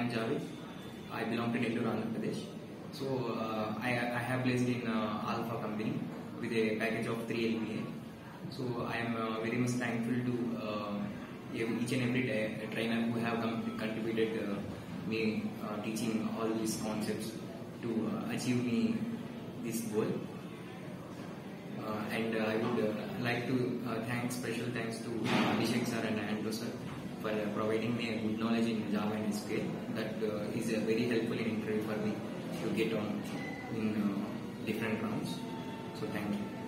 am Javed. I belong to Nellore, Andhra Pradesh. So uh, I, I have placed in uh, Alpha company with a package of 3 LPA. So I am uh, very much thankful to uh, each and every day, trainer who have contributed uh, me uh, teaching all these concepts to uh, achieve me this goal. And I would like to thank special thanks to Abhishek sir and Andrew sir for providing me a good knowledge in Java and SQL uh, very helpful in interview for me to get on in uh, different rounds. So thank you.